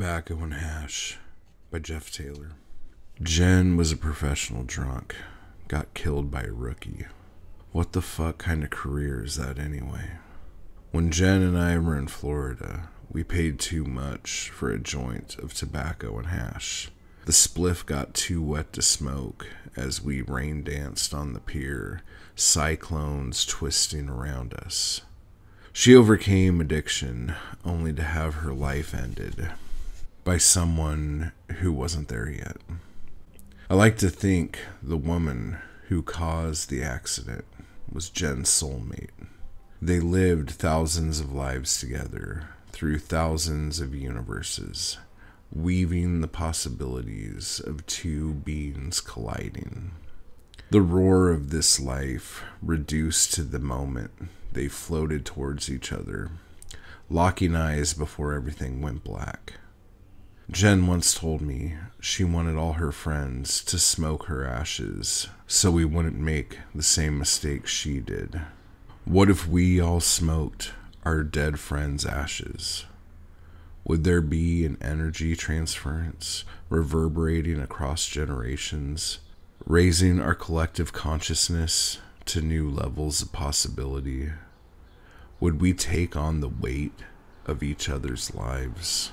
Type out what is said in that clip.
Tobacco and Hash by Jeff Taylor. Jen was a professional drunk, got killed by a rookie. What the fuck kind of career is that anyway? When Jen and I were in Florida, we paid too much for a joint of tobacco and hash. The spliff got too wet to smoke as we rain danced on the pier, cyclones twisting around us. She overcame addiction only to have her life ended by someone who wasn't there yet. I like to think the woman who caused the accident was Jen's soulmate. They lived thousands of lives together through thousands of universes, weaving the possibilities of two beings colliding. The roar of this life reduced to the moment they floated towards each other, locking eyes before everything went black. Jen once told me she wanted all her friends to smoke her ashes so we wouldn't make the same mistake she did. What if we all smoked our dead friends' ashes? Would there be an energy transference reverberating across generations, raising our collective consciousness to new levels of possibility? Would we take on the weight of each other's lives?